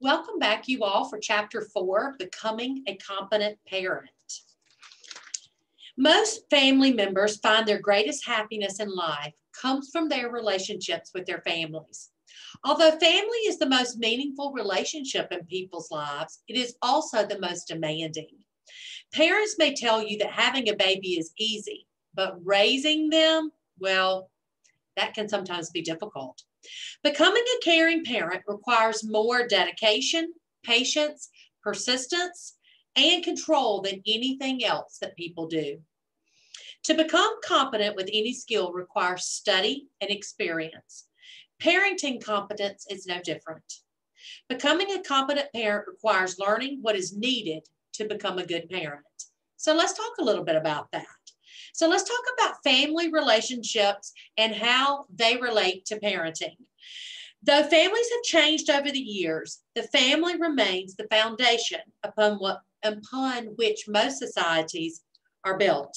Welcome back, you all, for chapter four Becoming a Competent Parent. Most family members find their greatest happiness in life comes from their relationships with their families. Although family is the most meaningful relationship in people's lives, it is also the most demanding. Parents may tell you that having a baby is easy, but raising them, well, that can sometimes be difficult. Becoming a caring parent requires more dedication, patience, persistence, and control than anything else that people do. To become competent with any skill requires study and experience. Parenting competence is no different. Becoming a competent parent requires learning what is needed to become a good parent. So let's talk a little bit about that. So let's talk about family relationships and how they relate to parenting. Though families have changed over the years, the family remains the foundation upon what upon which most societies are built.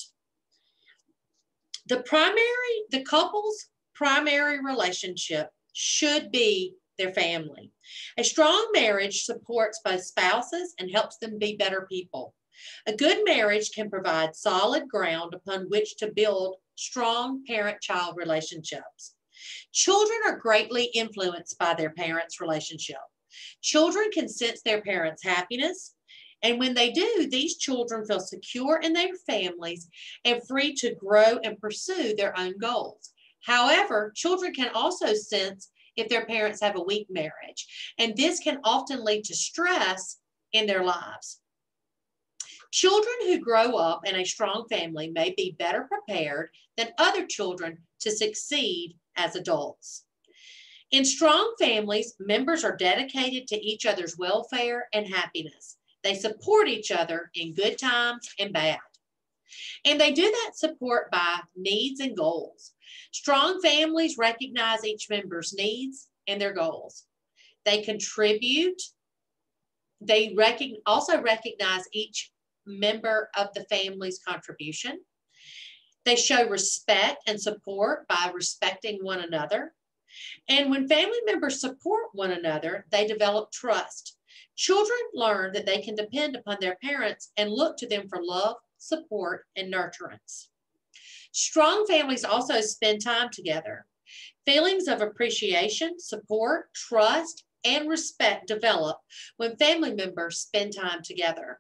The primary, the couple's primary relationship should be their family. A strong marriage supports both spouses and helps them be better people. A good marriage can provide solid ground upon which to build strong parent child relationships. Children are greatly influenced by their parents' relationship. Children can sense their parents' happiness, and when they do, these children feel secure in their families and free to grow and pursue their own goals. However, children can also sense if their parents have a weak marriage, and this can often lead to stress in their lives. Children who grow up in a strong family may be better prepared than other children to succeed as adults. In strong families, members are dedicated to each other's welfare and happiness. They support each other in good times and bad. And they do that support by needs and goals. Strong families recognize each member's needs and their goals. They contribute. They also recognize each member of the family's contribution. They show respect and support by respecting one another. And when family members support one another, they develop trust. Children learn that they can depend upon their parents and look to them for love, support, and nurturance. Strong families also spend time together. Feelings of appreciation, support, trust, and respect develop when family members spend time together.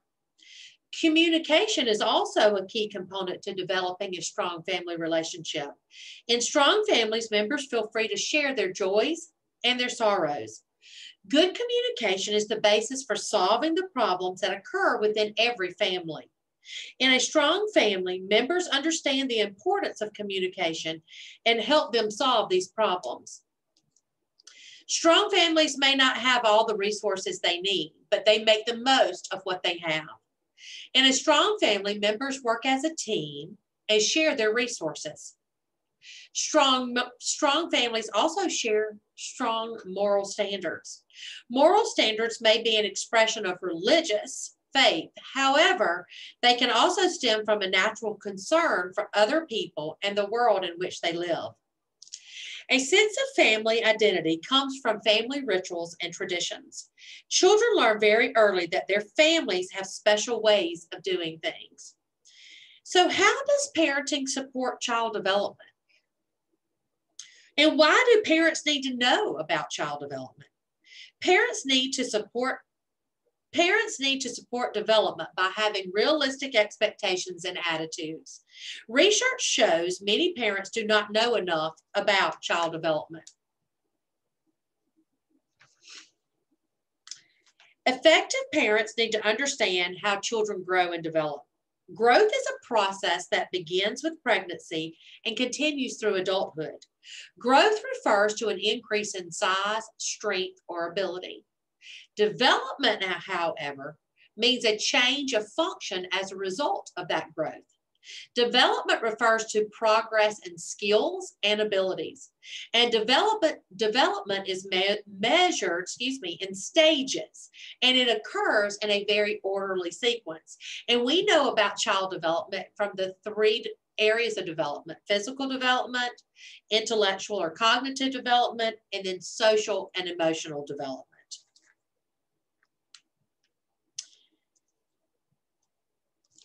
Communication is also a key component to developing a strong family relationship. In strong families, members feel free to share their joys and their sorrows. Good communication is the basis for solving the problems that occur within every family. In a strong family, members understand the importance of communication and help them solve these problems. Strong families may not have all the resources they need, but they make the most of what they have. In a strong family, members work as a team and share their resources. Strong, strong families also share strong moral standards. Moral standards may be an expression of religious faith. However, they can also stem from a natural concern for other people and the world in which they live. A sense of family identity comes from family rituals and traditions. Children learn very early that their families have special ways of doing things. So, how does parenting support child development? And why do parents need to know about child development? Parents need to support Parents need to support development by having realistic expectations and attitudes. Research shows many parents do not know enough about child development. Effective parents need to understand how children grow and develop. Growth is a process that begins with pregnancy and continues through adulthood. Growth refers to an increase in size, strength, or ability. Development, however, means a change of function as a result of that growth. Development refers to progress in skills and abilities. And development, development is me measured, excuse me, in stages. And it occurs in a very orderly sequence. And we know about child development from the three areas of development, physical development, intellectual or cognitive development, and then social and emotional development.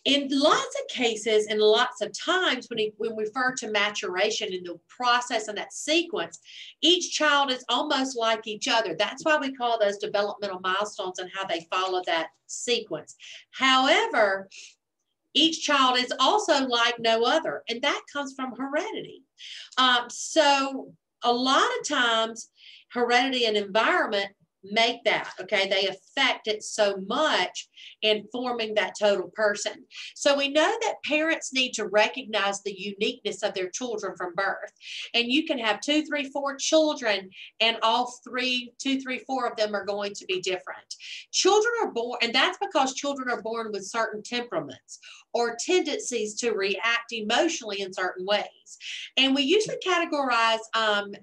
In lots of cases and lots of times when, when we refer to maturation in the process and that sequence, each child is almost like each other. That's why we call those developmental milestones and how they follow that sequence. However, each child is also like no other, and that comes from heredity. Um, so a lot of times, heredity and environment make that okay? They affect it so much in forming that total person. So we know that parents need to recognize the uniqueness of their children from birth. And you can have two three four children and all three two three four of them are going to be different. Children are born and that's because children are born with certain temperaments or tendencies to react emotionally in certain ways. And we usually categorize um,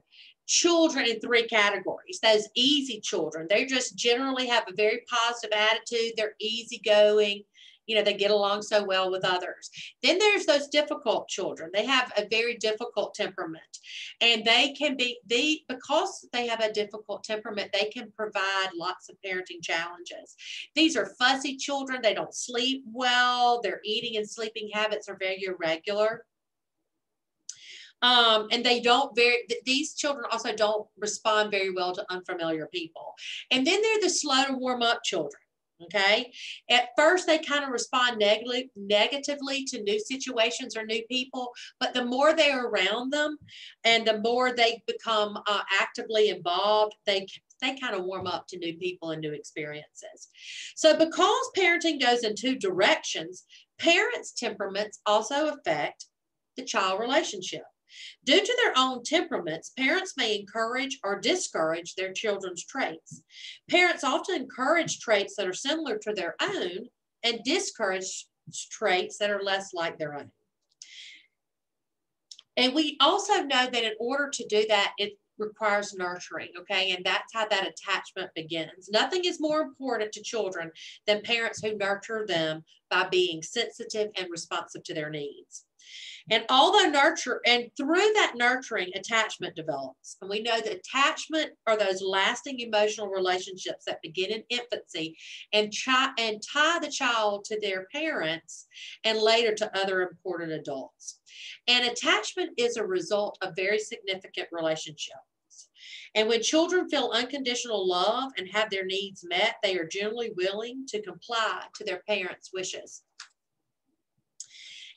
children in three categories. Those easy children, they just generally have a very positive attitude. They're easygoing. You know, they get along so well with others. Then there's those difficult children. They have a very difficult temperament. And they can be, they, because they have a difficult temperament, they can provide lots of parenting challenges. These are fussy children. They don't sleep well. Their eating and sleeping habits are very irregular. Um, and they don't very, these children also don't respond very well to unfamiliar people. And then they're the slow to warm up children. Okay. At first, they kind of respond negatively, negatively to new situations or new people, but the more they're around them and the more they become uh, actively involved, they they kind of warm up to new people and new experiences. So, because parenting goes in two directions, parents' temperaments also affect the child relationship. Due to their own temperaments, parents may encourage or discourage their children's traits. Parents often encourage traits that are similar to their own and discourage traits that are less like their own. And we also know that in order to do that, it requires nurturing, okay? And that's how that attachment begins. Nothing is more important to children than parents who nurture them by being sensitive and responsive to their needs. And although nurture, and through that nurturing, attachment develops. And we know that attachment are those lasting emotional relationships that begin in infancy and, chi- and tie the child to their parents and later to other important adults. And attachment is a result of very significant relationships. And when children feel unconditional love and have their needs met, they are generally willing to comply to their parents' wishes.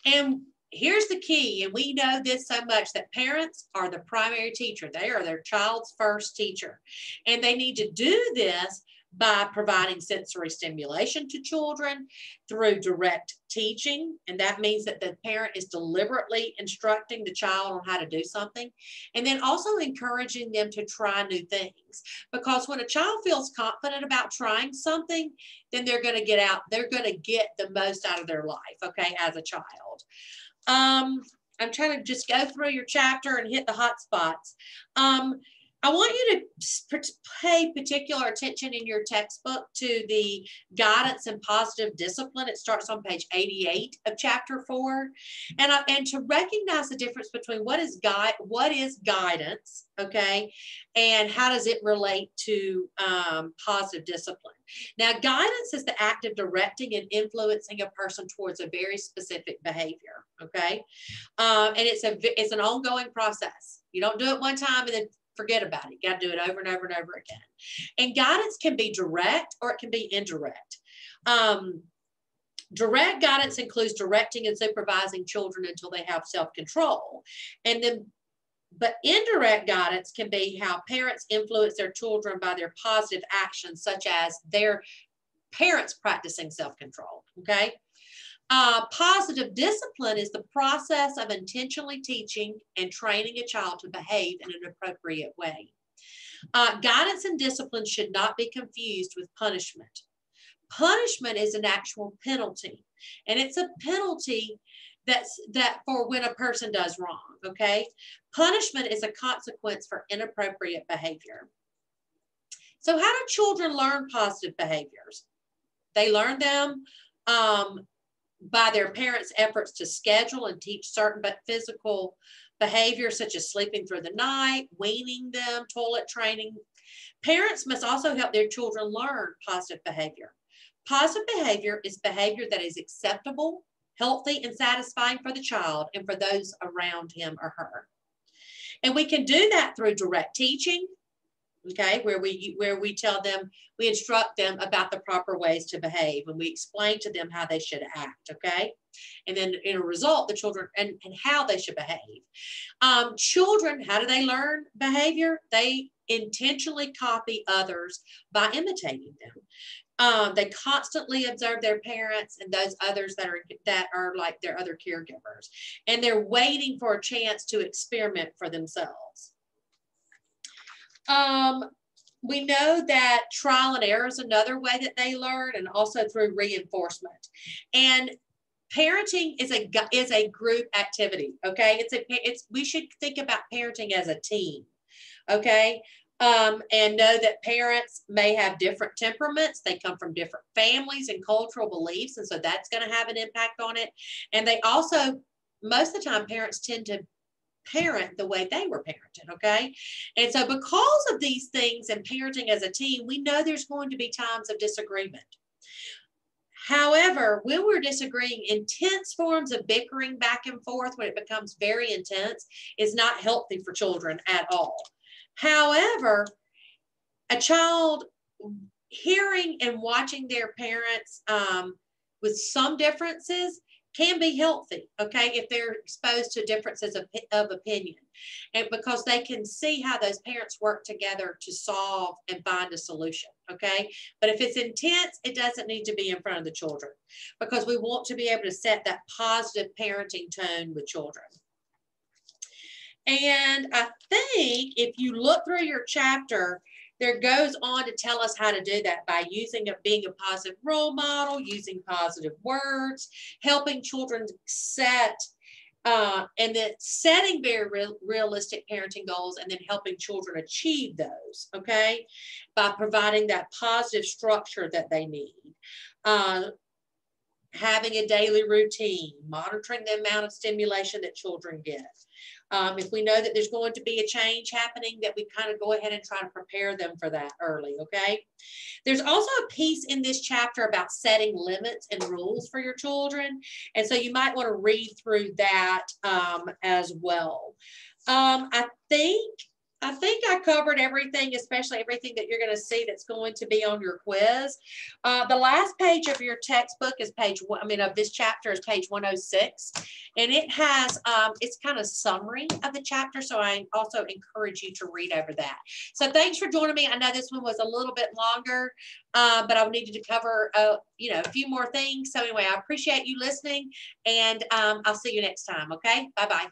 And here's the key, and we know this so much that parents are the primary teacher. They are their child's first teacher. And they need to do this by providing sensory stimulation to children through direct teaching. And that means that the parent is deliberately instructing the child on how to do something. And then also encouraging them to try new things. Because when a child feels confident about trying something, then they're going to get out, they're going to get the most out of their life, okay, as a child. Um, I'm trying to just go through your chapter and hit the hot spots. Um, I want you to pay particular attention in your textbook to the guidance and positive discipline. It starts on page 88 of chapter four. And, uh, and to recognize the difference between what is guide, what is guidance, okay, and how does it relate to um, positive discipline. Now, guidance is the act of directing and influencing a person towards a very specific behavior, okay? Um, and it's a it's an ongoing process. You don't do it one time and then forget about it. You got to do it over and over and over again. And guidance can be direct or it can be indirect. Um, direct guidance includes directing and supervising children until they have self-control. And then but indirect guidance can be how parents influence their children by their positive actions, such as their parents practicing self-control. Okay. Uh, positive discipline is the process of intentionally teaching and training a child to behave in an appropriate way. Uh, guidance and discipline should not be confused with punishment. Punishment is an actual penalty, and it's a penalty that's that for when a person does wrong. Okay, punishment is a consequence for inappropriate behavior. So, how do children learn positive behaviors? They learn them um, by their parents' efforts to schedule and teach certain but physical behaviors such as sleeping through the night, weaning them, toilet training. Parents must also help their children learn positive behavior. Positive behavior is behavior that is acceptable healthy and satisfying for the child and for those around him or her. And we can do that through direct teaching, okay, where we where we tell them, we instruct them about the proper ways to behave and we explain to them how they should act, okay? And then in a result, the children and, and how they should behave. Um, children, how do they learn behavior? They intentionally copy others by imitating them. Um, they constantly observe their parents and those others that are that are like their other caregivers, and they're waiting for a chance to experiment for themselves. Um, we know that trial and error is another way that they learn, and also through reinforcement. And parenting is a is a group activity. Okay, it's a it's we should think about parenting as a team. Okay, um, and know that parents may have different temperaments. They come from different families and cultural beliefs. And so that's going to have an impact on it. And they also, most of the time, parents tend to parent the way they were parented. Okay. And so, because of these things and parenting as a team, we know there's going to be times of disagreement. However, when we're disagreeing, intense forms of bickering back and forth when it becomes very intense is not healthy for children at all. However, a child hearing and watching their parents um, with some differences can be healthy, okay, if they're exposed to differences of, of opinion. And because they can see how those parents work together to solve and find a solution, okay? But if it's intense, it doesn't need to be in front of the children because we want to be able to set that positive parenting tone with children. And I think if you look through your chapter, there goes on to tell us how to do that by using a being a positive role model, using positive words, helping children set uh, and then setting very real, realistic parenting goals and then helping children achieve those, okay, by providing that positive structure that they need. Uh, having a daily routine, monitoring the amount of stimulation that children get, um, if we know that there's going to be a change happening, that we kind of go ahead and try to prepare them for that early, okay? There's also a piece in this chapter about setting limits and rules for your children. And so you might want to read through that um, as well. Um, I think I think I covered everything, especially everything that you're going to see that's going to be on your quiz. Uh, the last page of your textbook is page one, I mean, of this chapter is page 106. And it has, um, it's kind of summary of the chapter. So I also encourage you to read over that. So thanks for joining me. I know this one was a little bit longer, uh, but I needed to cover, uh, you know, a few more things. So anyway, I appreciate you listening and um, I'll see you next time. Okay. Bye-bye.